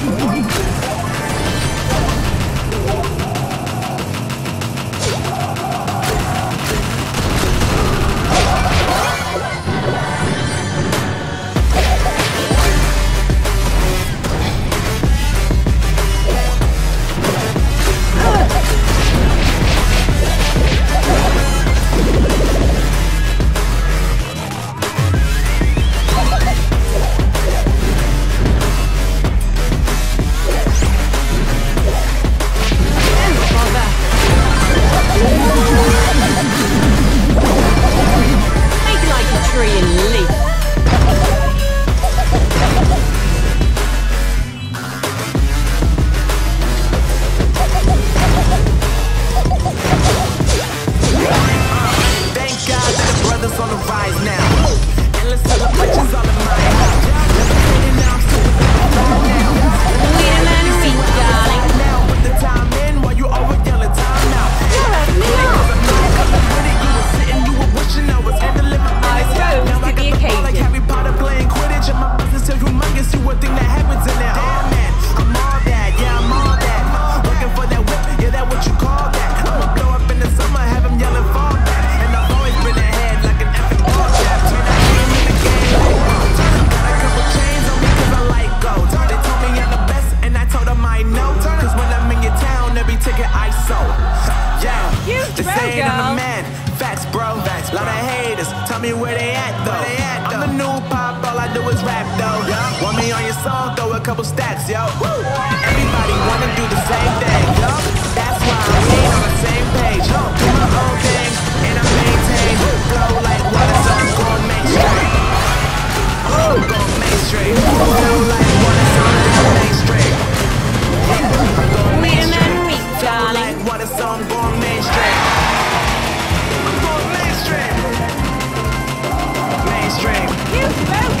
Oh, my God. They saying I'm a man. Facts, bro. Facts, Lot of haters. Tell me where they at though. They at, though. I'm the new pop. All I do is rap though. Yeah. Want me on your song? Throw a couple stacks, yo. Woo. Hello?